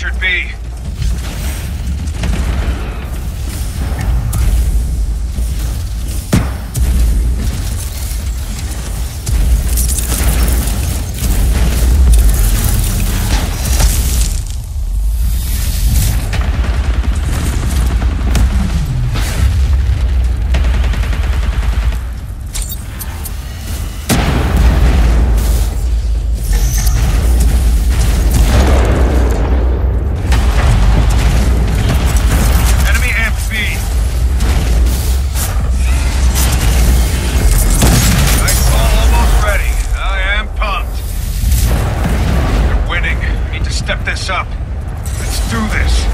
captured B. do this.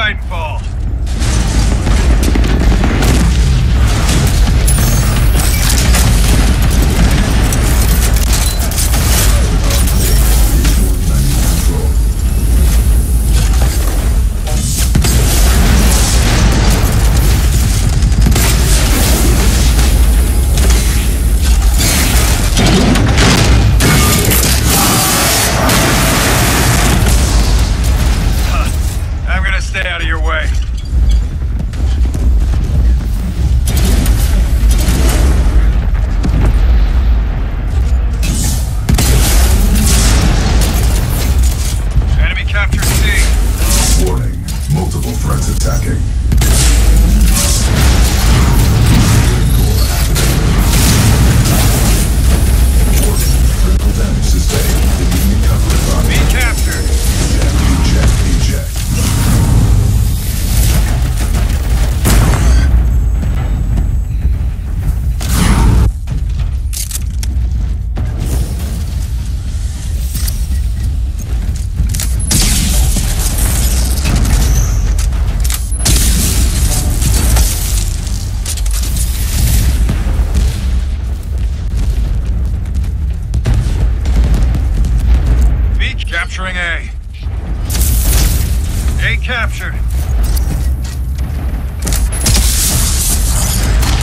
Titanfall. underway. Enemy captured C. Warning, multiple threats attacking. securing A. A captured.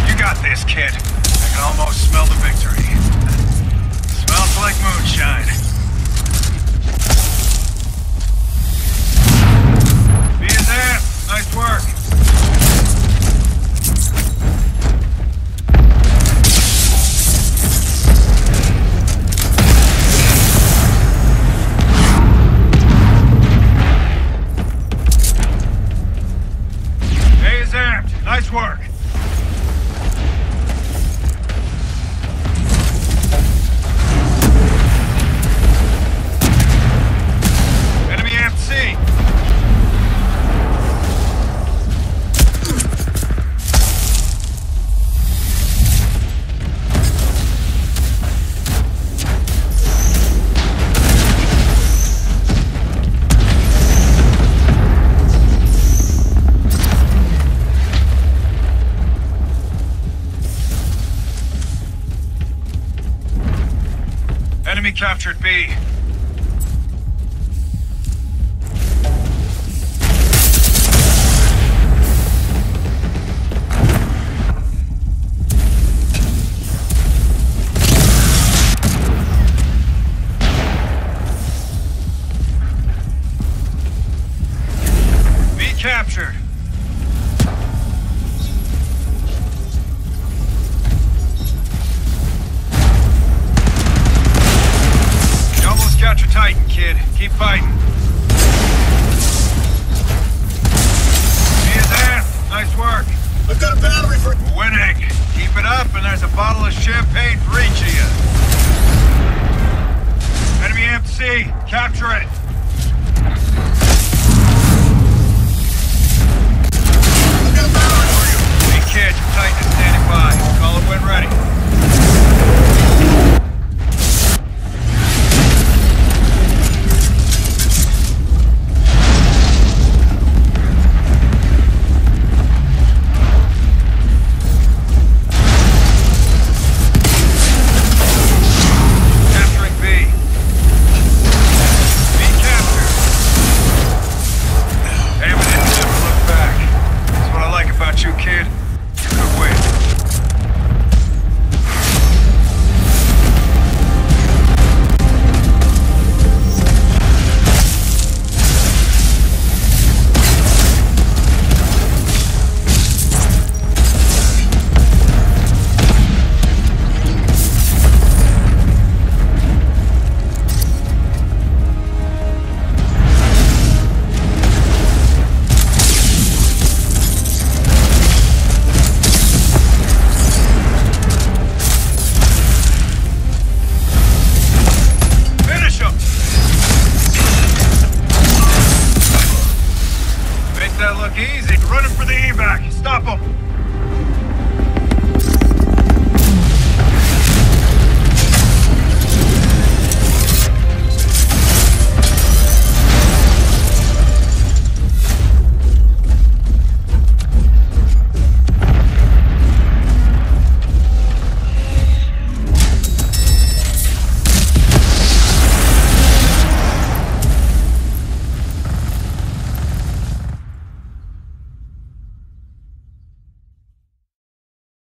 You got this, kid. I can almost smell the victory. captured B. there's a bottle of champagne for each of you. Enemy MC, capture it. Hey, kid, Titan is standing by. Call it when ready. Easy. Running for the evac. Stop him.